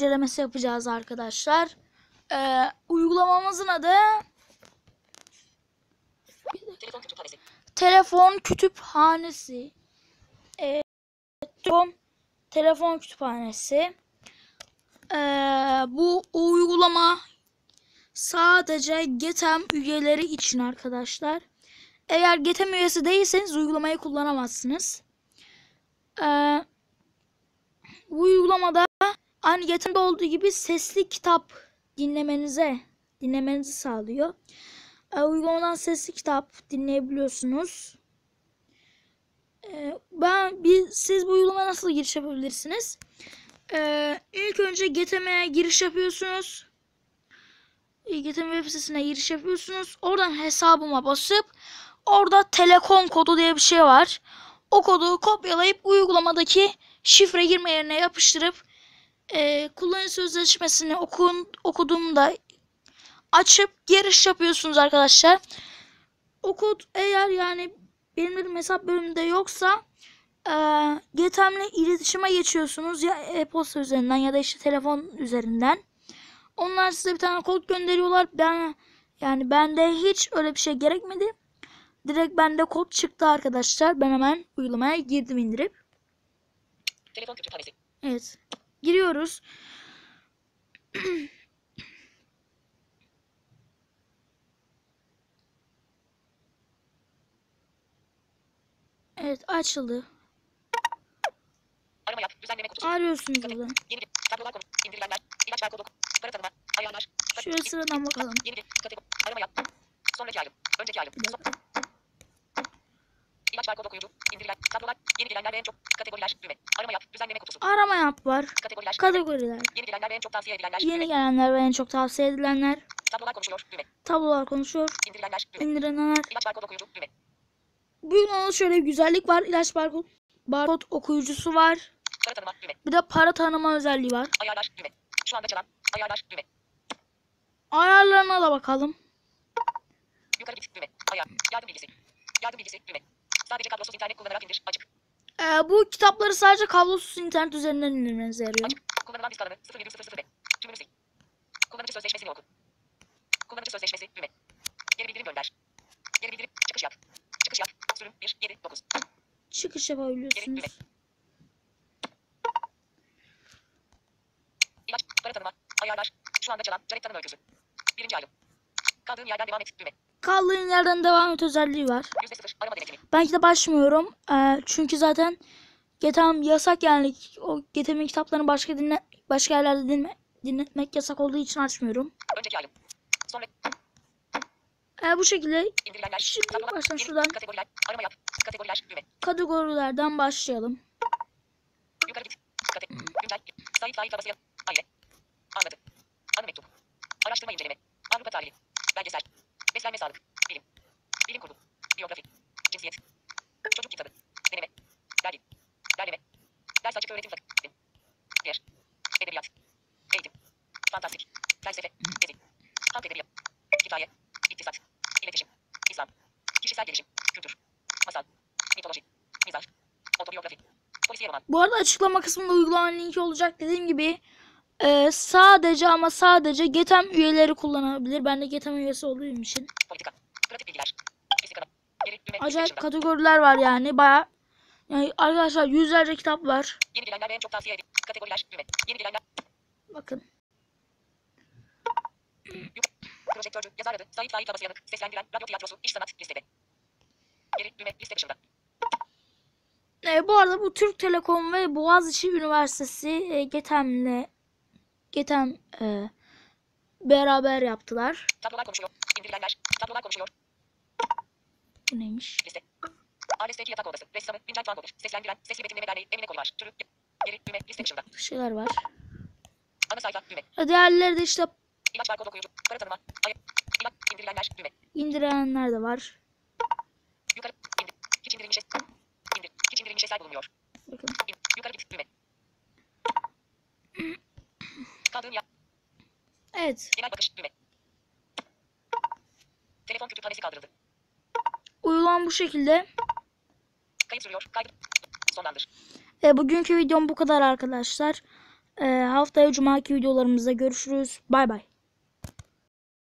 incelemesi yapacağız arkadaşlar. Ee, uygulamamızın adı Telefon kütüphanesi. telefon kütüphanesi. Ee, telefon kütüphanesi. Ee, bu uygulama sadece Getem üyeleri için arkadaşlar. Eğer Getem üyesi değilseniz uygulamayı kullanamazsınız. Ee, bu uygulamada aynı Getem'de olduğu gibi sesli kitap dinlemenize dinlemenizi sağlıyor. Ee, uygulamadan sesli kitap dinleyebiliyorsunuz. Ee, ben bir siz bu uygulamaya nasıl giriş yapabilirsiniz? Ee, ilk önce GTM'ye giriş yapıyorsunuz. GTM web sitesine giriş yapıyorsunuz. Oradan hesabıma basıp orada telekom kodu diye bir şey var. O kodu kopyalayıp uygulamadaki şifre girme yerine yapıştırıp e, kullanıcı sözleşmesini okun, okuduğumda açıp giriş yapıyorsunuz arkadaşlar. O kod eğer yani benim dedim hesap bölümünde yoksa e, GTM'le iletişime geçiyorsunuz ya e-posta üzerinden ya da işte telefon üzerinden. Onlar size bir tane kod gönderiyorlar. Ben yani bende hiç öyle bir şey gerekmedi. Direkt bende kod çıktı arkadaşlar. Ben hemen uygulamaya girdim indirip. Telefon kütüphanesi. Evet. Giriyoruz. Evet açıldı. Arama yap. Düzenleme kutusu. Arıyorsunuz burada. Yeni tablolar konu. İndirilenler. İlaçlar kodu. Para tanıma. Ayarlar. Şöyle sıradan bakalım. Yeni kategori. Arama yap. Sonraki ayım. Önceki ayım. Kod okuyucu. İndirilen. Tablolar. Yeni gelenler ve en çok. Kategoriler. Düğme. Arama yap. Düzenleme kutusu. Arama yap var. Kategoriler. Kategoriler. Yeni gelenler ve en çok tavsiye edilenler. Yeni gelenler ve en çok tavsiye edilenler. Tablolar konuşuyor. Düğme. Tablolar konuşuyor. İndirilenler. Düğme. İndirilenler. İlaçlar kod okuyucu. Düğme. Bu uygulamada şöyle bir güzellik var. İlaç barkod, barkod okuyucusu var. Para tanıma. Düğme. Bir de para tanıma özelliği var. Ayarlar. Düğme. Şu anda çalan. Ayarlar. Düğme. Ayarlarına da bakalım. Yukarı git. Düğme. Ayar. Yardım bilgisi. Yardım bilgisi. Düğme. Sadece kablosuz internet kullanarak indir. Açık. Ee, bu kitapları sadece kablosuz internet üzerinden indirmenize yarıyor. Açık. Kullanılan disk alanı 0,00 B. Tümünü sil. Kullanıcı sözleşmesini oku. Kullanıcı sözleşmesi düğme. Geri bildirim gönder. Geri bildirim çıkış yap. Çıkış yap. Sürüm 1, 7, 9. Çıkış Geri yapabiliyorsunuz. İlaç, para tanıma, ayarlar. Şu anda çalan canet tanım öyküsü. Birinci ayrım. Kaldığın yerden devam et düğme. Kaldığın yerden devam et özelliği var. %0 arama denetimi. Belki de başmıyorum. Ee, çünkü zaten GTA'm yasak yani. O GTA'nın kitaplarını başka dinle başka yerlerde dinle dinletmek yasak olduğu için açmıyorum. Önceki ayrım. Sonra Ee, bu şekilde. Şimdi baştan şuradan. Kategoriler. Arama yap. Kategoriler düğme. kategorilerden başlayalım. Yukarı git. Kate güncel. Sahip sahip babası Aile. Anladı. Anı mektup. Araştırma inceleme. Avrupa tarihi. Belgesel. Beslenme sağlık. Bilim. Bilim kurgu. Biyografi. Cinsiyet. Çocuk kitabı. Deneme. Dergi. Derleme. Ders açık öğretim fakültesi. Diğer. Edebiyat. Eğitim. Fantastik. Felsefe. Gezi. Halk edebiyat. Hikaye. İktisat. İletişim. İslam. Kişisel gelişim. Kültür. Masal. Mitoloji. Mizah. Otobiyografi. Polisiye roman. Bu arada açıklama kısmında uygulamanın linki olacak. Dediğim gibi e, sadece ama sadece GTAM üyeleri kullanabilir. Ben de GTAM üyesi olduğum için. Politika. Pratik bilgiler. Fizik alan. Geri düğme. liste Acayip kategoriler var yani. Baya yani arkadaşlar yüzlerce kitap var. Yeni gelenler en çok tavsiye edilen kategoriler. Düğme. Yeni gelenler. Bakın. Projektörcü. Yazar adı. Sait Faik Abası Yanık. Seslendiren. Radyo tiyatrosu. İş sanat. Listede. Geri düğme. Liste dışında. E, bu arada bu Türk Telekom ve Boğaziçi Üniversitesi e, GTAM'le GTAM e, beraber yaptılar. Tablolar konuşuyor. İndirilenler. Tablolar konuşuyor. Bu neymiş? Liste. Ailesteki yatak odası. Ressamı. Güncel fan olur. Seslendiren. Sesli betimleme derneği. Emine Kollar. Türü. Geri düğme. Liste dışında. Şeyler var. Ana sayfa. Düğme. E, diğerleri de işte İlaç var kod okuyucu. Para tanıma. Ay İlaç. İndirilenler. Düğme. indirenler de var. Yukarı. İndir. Hiç indirilmiş. İndir. Hiç indirilmiş eser bulunmuyor. Bakın. İn. Yukarı git. Düğme. Kaldığın yer. Evet. Genel bakış. Düğme. Telefon kütüphanesi kaldırıldı. Uygulama bu şekilde. Kayıt sürüyor. Kaydı. Sonlandır. E, bugünkü videom bu kadar arkadaşlar. Ee, haftaya cumaki videolarımızda görüşürüz. Bay bay.